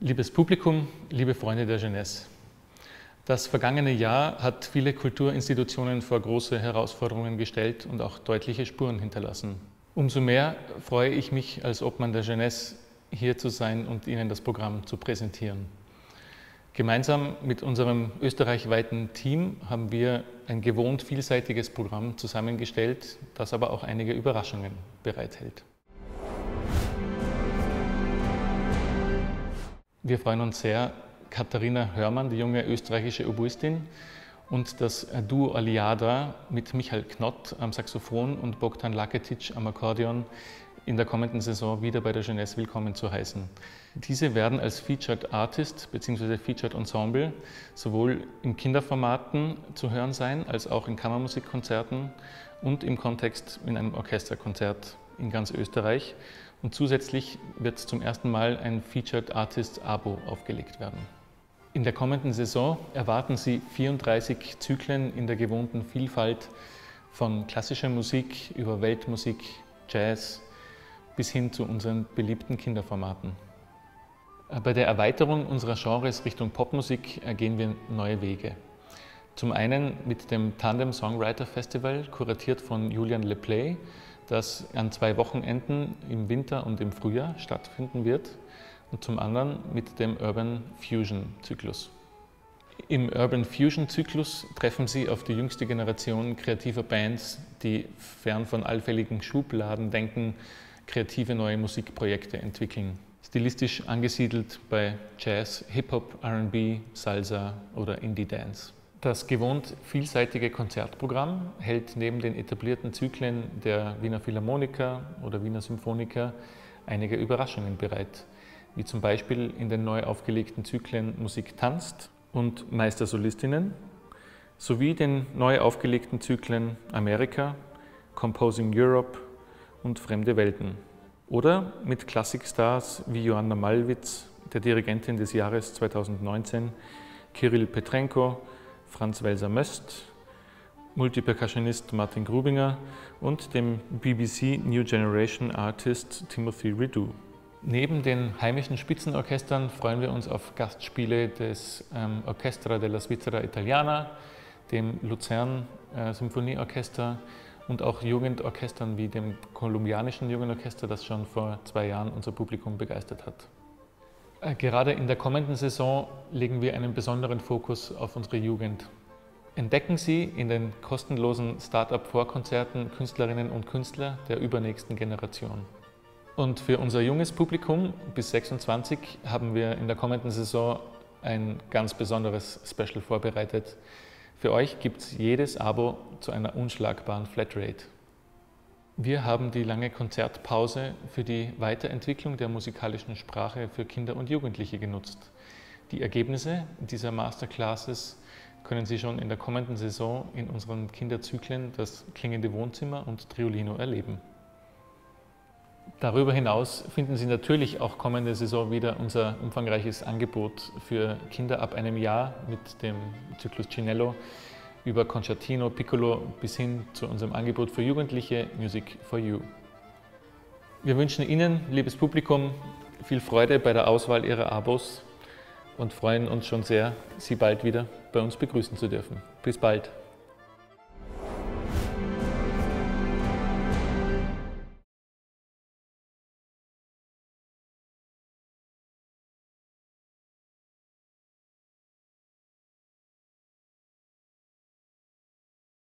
Liebes Publikum, liebe Freunde der Jeunesse. Das vergangene Jahr hat viele Kulturinstitutionen vor große Herausforderungen gestellt und auch deutliche Spuren hinterlassen. Umso mehr freue ich mich als Obmann der Jeunesse, hier zu sein und Ihnen das Programm zu präsentieren. Gemeinsam mit unserem österreichweiten Team haben wir ein gewohnt vielseitiges Programm zusammengestellt, das aber auch einige Überraschungen bereithält. Wir freuen uns sehr, Katharina Hörmann, die junge österreichische Oboistin, und das Duo Aliada mit Michael Knott am Saxophon und Bogdan Laketic am Akkordeon in der kommenden Saison wieder bei der Jeunesse willkommen zu heißen. Diese werden als Featured Artist bzw. Featured Ensemble sowohl in Kinderformaten zu hören sein, als auch in Kammermusikkonzerten und im Kontext in einem Orchesterkonzert in ganz Österreich. Und zusätzlich wird zum ersten Mal ein Featured Artist Abo aufgelegt werden. In der kommenden Saison erwarten Sie 34 Zyklen in der gewohnten Vielfalt von klassischer Musik über Weltmusik, Jazz, bis hin zu unseren beliebten Kinderformaten. Bei der Erweiterung unserer Genres Richtung Popmusik gehen wir neue Wege. Zum einen mit dem Tandem Songwriter Festival, kuratiert von Julian LePlay, das an zwei Wochenenden im Winter und im Frühjahr stattfinden wird. Und zum anderen mit dem Urban Fusion Zyklus. Im Urban Fusion Zyklus treffen Sie auf die jüngste Generation kreativer Bands, die fern von allfälligen Schubladen denken, kreative neue Musikprojekte entwickeln. Stilistisch angesiedelt bei Jazz, Hip-Hop, RB, Salsa oder Indie-Dance. Das gewohnt vielseitige Konzertprogramm hält neben den etablierten Zyklen der Wiener Philharmoniker oder Wiener Symphoniker einige Überraschungen bereit, wie zum Beispiel in den neu aufgelegten Zyklen Musik tanzt und Meistersolistinnen sowie den neu aufgelegten Zyklen Amerika, Composing Europe und Fremde Welten. Oder mit Klassikstars wie Joanna Malwitz, der Dirigentin des Jahres 2019, Kirill Petrenko, Franz Welser-Möst, Multipercussionist Martin Grubinger und dem BBC New Generation Artist Timothy Ridu. Neben den heimischen Spitzenorchestern freuen wir uns auf Gastspiele des ähm, Orchestra della Svizzera Italiana, dem Luzern äh, Symphonieorchester und auch Jugendorchestern wie dem kolumbianischen Jugendorchester, das schon vor zwei Jahren unser Publikum begeistert hat. Äh, gerade in der kommenden Saison legen wir einen besonderen Fokus auf unsere Jugend. Entdecken Sie in den kostenlosen Startup-Vorkonzerten Künstlerinnen und Künstler der übernächsten Generation. Und für unser junges Publikum bis 26 haben wir in der kommenden Saison ein ganz besonderes Special vorbereitet. Für euch gibt es jedes Abo zu einer unschlagbaren Flatrate. Wir haben die lange Konzertpause für die Weiterentwicklung der musikalischen Sprache für Kinder und Jugendliche genutzt. Die Ergebnisse dieser Masterclasses können Sie schon in der kommenden Saison in unseren Kinderzyklen das klingende Wohnzimmer und Triolino erleben. Darüber hinaus finden Sie natürlich auch kommende Saison wieder unser umfangreiches Angebot für Kinder ab einem Jahr mit dem Zyklus Cinello über Concertino, Piccolo bis hin zu unserem Angebot für Jugendliche Music for You. Wir wünschen Ihnen, liebes Publikum, viel Freude bei der Auswahl Ihrer Abos und freuen uns schon sehr, Sie bald wieder bei uns begrüßen zu dürfen. Bis bald.